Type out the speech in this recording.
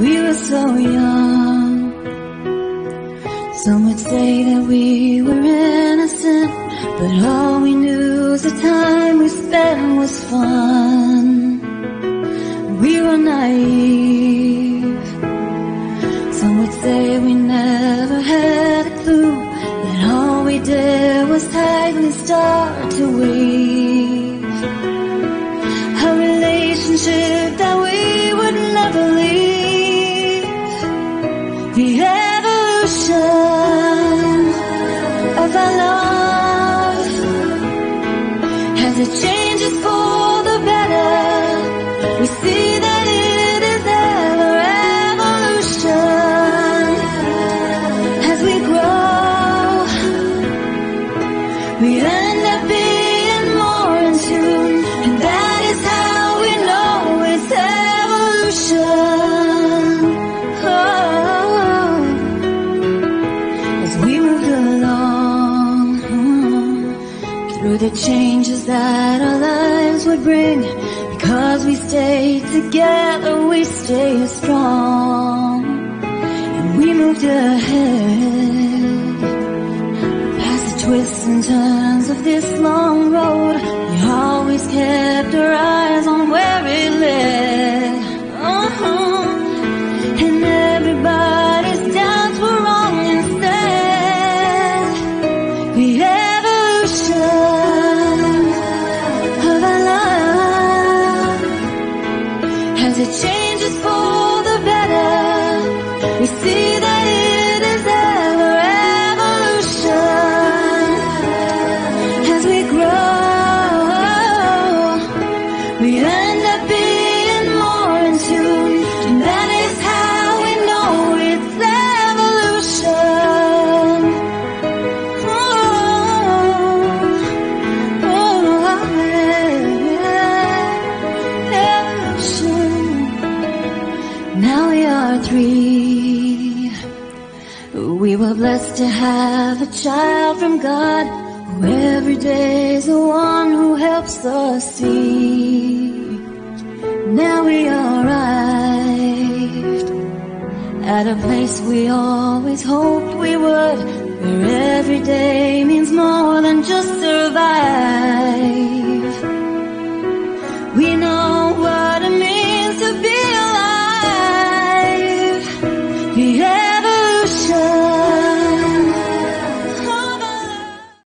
We were so young. Some would say that we were innocent, but all we knew was the time we spent was fun. We were naive. Some would say we never had a clue that all we did was tightly start to weave a relationship that The evolution of our love as it changes for the better. We see through the changes that our lives would bring, because we stayed together, we stay strong, and we moved ahead past the twists and turns of this long road. We always kept our eyes it Now we are three. We were blessed to have a child from God who every day is the one who helps us see. Now we arrived at a place we always hoped we would, where every day